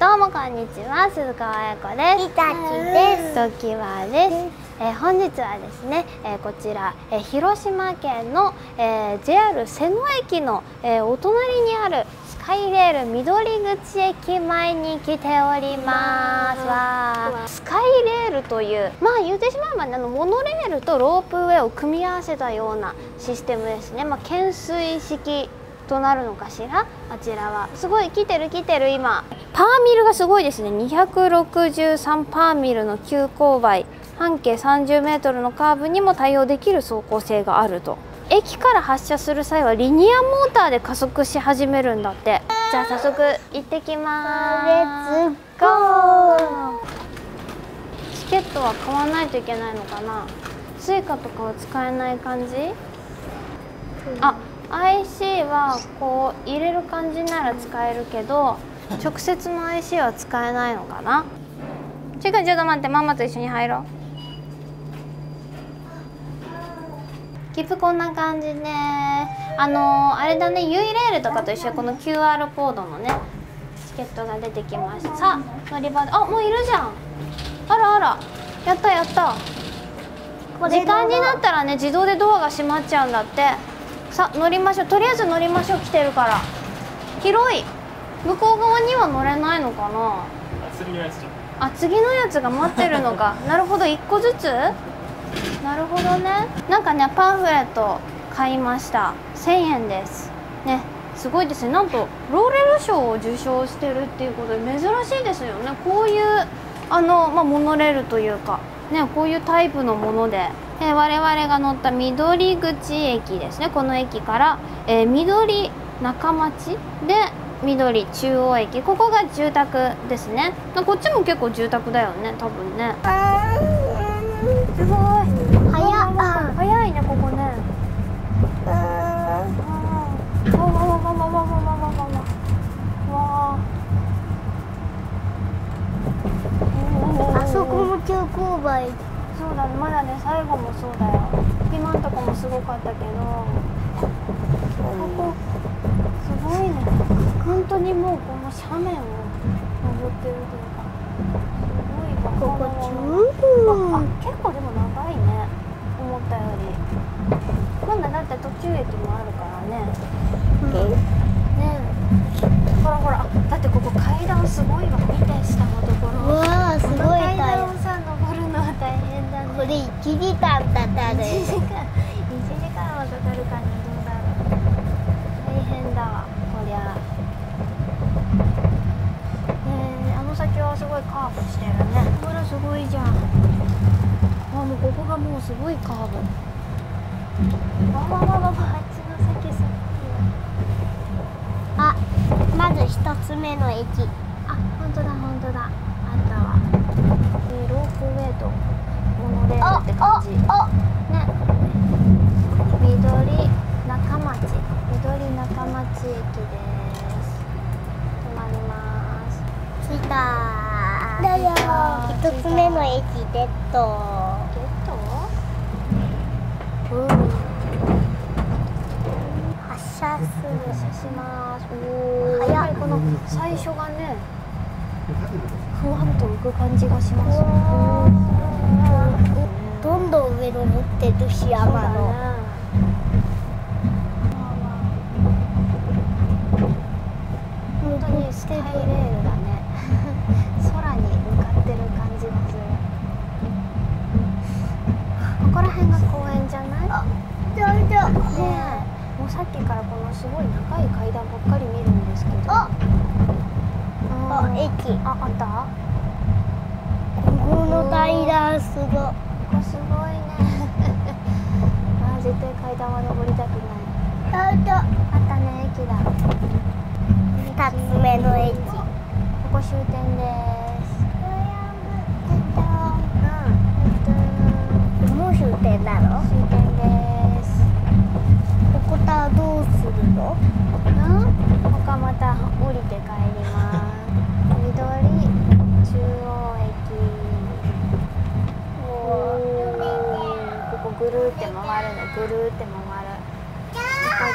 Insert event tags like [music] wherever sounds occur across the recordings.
どうもこんにちは鈴川彩子です。です。ときわです。えー本日はですね、えーこちら、えー広島県の、えー JR 瀬野駅の、えーお隣にあるスカイレール緑口駅前に来ております。わー。スカイレールというまあ言ってしまえばねあのモノレールとロープウェイを組み合わせたようなシステムですね。まあ懸垂式となるのかしら。あちらは。すごい来てる来てる今パーミルがすごいですね。263パーミルの急勾配。半径30メートルのカーブにも対応できる走行性があると。駅から発車する際はリニアモーターで加速し始めるんだって。じゃあ早速行ってきます。 Let's go チケットは買わないといけないのかな。スイカとかは使えない感じ？あ IC はこう入れる感じなら使えるけど直接の IC は使えないのかな？ちゅうかちょっと待ってママと一緒に入ろう。切符こんな感じであのーあれだね U レールとかと一緒にこの QR コードのねチケットが出てきました。さあ乗り場で。あもういるじゃん。あらあら。やったやった。時間になったらね自動でドアが閉まっちゃうんだって。さあ乗りましょう。とりあえず乗りましょう。来てるから。広い向こう側には乗れないのかな？次のやつじゃん。あ次のやつが待ってるのか。[laughs] なるほど1個ずつ？なるほどね。なんかねパンフレット買いました。1000円です。ねすごいですね。なんとローレル賞を受賞してるっていうことで珍しいですよね。こういうあの、まあ、モノレールというかねこういうタイプのもので、えー我々が乗った緑口駅ですね。この駅から、えー緑中町で緑中央駅。ここが住宅ですね。こっちも結構住宅だよね多分ね。すごい。早い。早いねここね。あそこも急勾配。そうだねまだね最後もそうだよ。今んとこもすごかったけど。ここすごいね。本当にもうこの斜面を登ってるというかすごいここあ結構でも長いね。思ったより。今度だって途中駅もあるからね。ねほらほら。だってここ階段すごいわ。見て下のところ。わあすごい。階段をさ登るのは大変だ。ねこれ1時間かかる1時間1時間はかかるかなどうだろう大変だわ。こりゃえー、あの先はすごいカーブしてるね。ほらすごいじゃん。あもうここがもうすごいカーブ。わわわわわあっちの先すごい。あまず一つ目の駅。あ本当だ本当だ。あったわ。えーロープウェイとモノレールって感じ。あね。緑一つ目の駅デッド。ゲットうん。発車す発る車します。おお早っ。やっぱりこの最初がねふわっと浮く感じがします。どんどん上登ってるし山だの。ね本当にスカイレールだね空に向かってる感じがするここら辺が公園じゃないねどうぞえもうさっきからこのすごい長い階段ばっかり見るんですけどあうんあ駅ああったこの階段すごい。ここすごいね。あー絶対階段は登りたくない。どうぞあったね駅だ。二つ目の駅。ここ終点です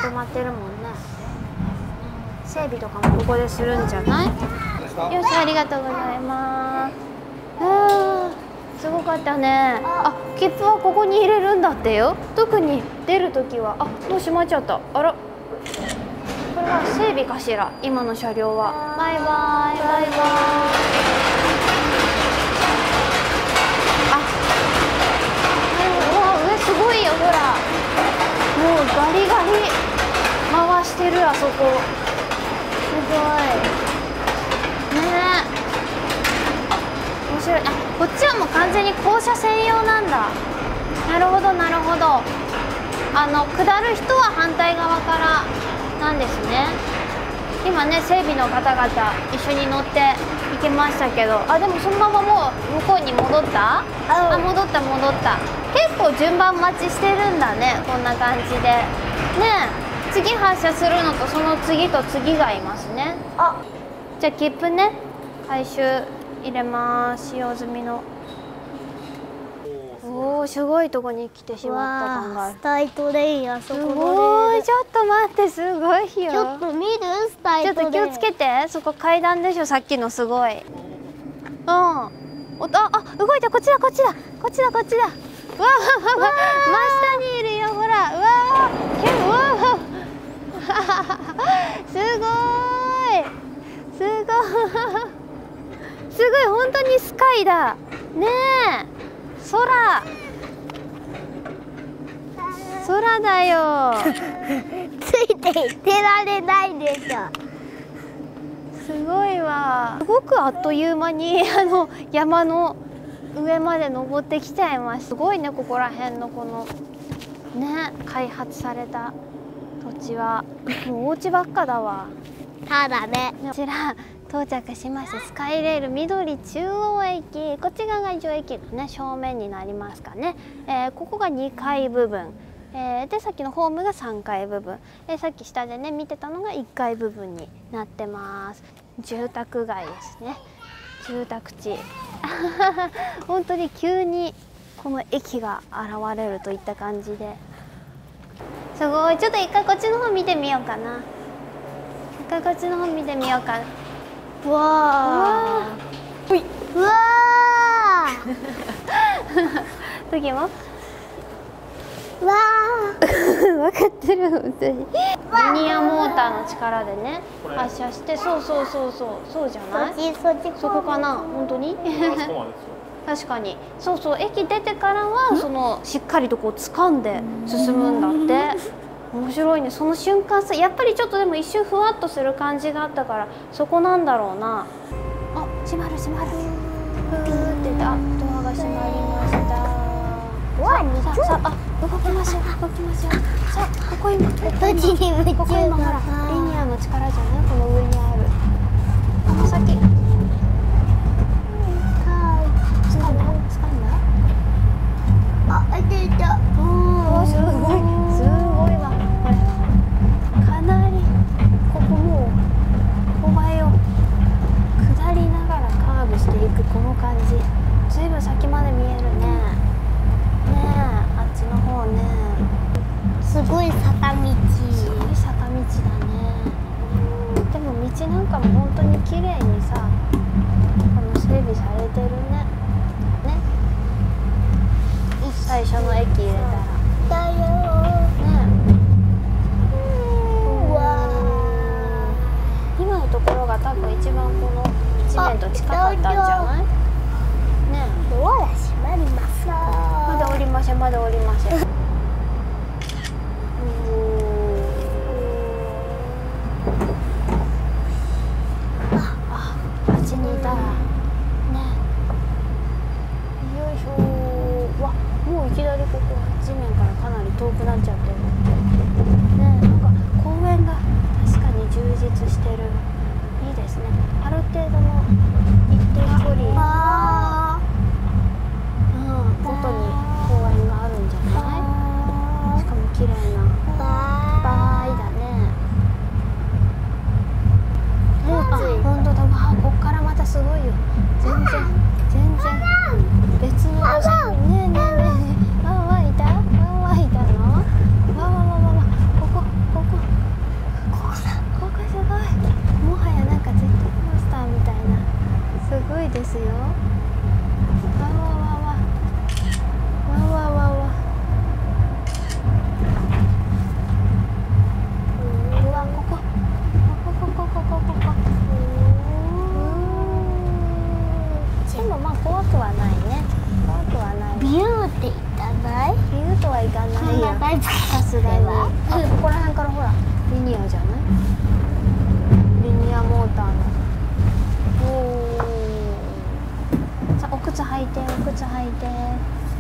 止まってるもんね。整備とかもここでするんじゃない？よしありがとうございます。すごかったね。あ切符はここに入れるんだってよ。特に出るときは。あもう閉まっちゃった。あら。これは整備かしら？今の車両は。バイバイ。バイバイあなるほどうわ上すごいよほらもうガリガリ回してるあそこ。すごい。ね。え面白い。あこっちはもう完全に降車専用なんだ。なるほどなるほど。あの下る人は反対側からなんですね。今ね整備の方々一緒に乗って行けましたけど。あでもそのままもう向こうに戻った？あ戻った戻った。結構順番待ちしてるんだねこんな感じで。ねえ次発車するのとその次と次がいますね。あ。じゃあ切符ね。回収入れます。使用済みの。おおすごいとこに来てしまった感がスタイトレインあそこすのごいちょっと待ってすごいよ。ちょっと見る？スタイちょっトレイン。と気をつけてそこ階段でしょさっきのすごい。うん。おああ動いたこっちだこっちだ。こっちだこっちだ。うわうわうわ真下にいるよほら。うわけうわすごいすごいすごスカイだ。ねえ。空。空だよ。[laughs] ついていってられないでしょ。すごいわ。すごくあっという間にあの山の上まで登ってきちゃいますすごいねここら辺のこのね開発された土地は。もうお家ばっかだわ。ただね。こちら到着しましたスカイレール緑中央駅こっち側が一応駅のね正面になりますかね、えーここが2階部分、えーでさっきのホームが3階部分、えーさっき下でね見てたのが1階部分になってます。住宅街ですね。住宅地。[laughs] 本当に急にこの駅が現れるといった感じで。すごい。ちょっと一回こっちの方見てみようかな。一回こっちの方見てみようかうわほい。ーうわ次 [laughs] も。ー。[laughs] わ分かってる本当に。リニアモーターの力でね発射してそうそうそうそう。そうじゃない？ーそっちそっち。そこかな？本当に？あそこまでですよ。[laughs] 確かに。そうそう。駅出てからはそのしっかりとこう掴んで進むんだって面白いね。その瞬間さやっぱりちょっとでも一瞬ふわっとする感じがあったからそこなんだろうな。あ閉まる閉まる。ふーってドアが閉まりました。わあさああ動きましょう動きましょう。さあここ今ここどっちに夢中ここ今ほら。リニアの力じゃない？この上にある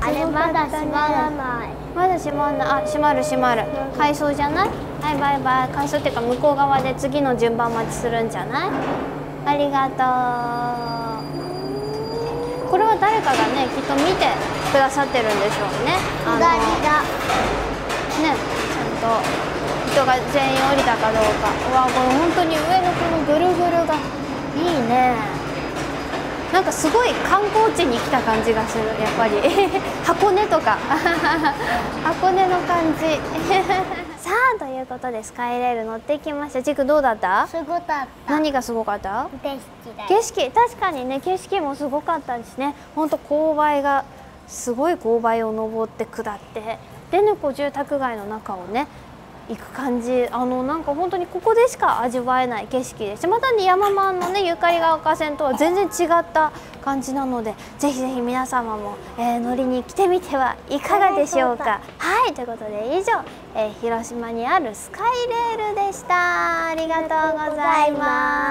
あれまだ閉まらない。まだ閉まんない。あ閉まる閉まる。改装じゃない？はいバイバイ。改装っていうか向こう側で次の順番待ちするんじゃない？ありがとう。これは誰かがねきっと見てくださってるんでしょうね。左だねちゃんと人が全員降りたかどうか。うわこれ本当に上のこのぐるぐるがいいね。なんかすごい観光地に来た感じがするやっぱり。[laughs] 箱根とか。[laughs] 箱根の感じ。[laughs] さあということでスカイレール乗ってきました。ジクどうだった？すごかった。何がすごかった？景色だよ。景色。確かにね景色もすごかったですね。ほんと勾配がすごい勾配を登って下って。でねこう住宅街の中をね行く感じあのなんか本当にここでしか味わえない景色ですしまたね山マンのねゆかりが丘線とは全然違った感じなのでぜひぜひ皆様も、えー乗りに来てみてはいかがでしょうか。[laughs] はいということで以上、えー広島にあるスカイレールでした。ありがとうございます。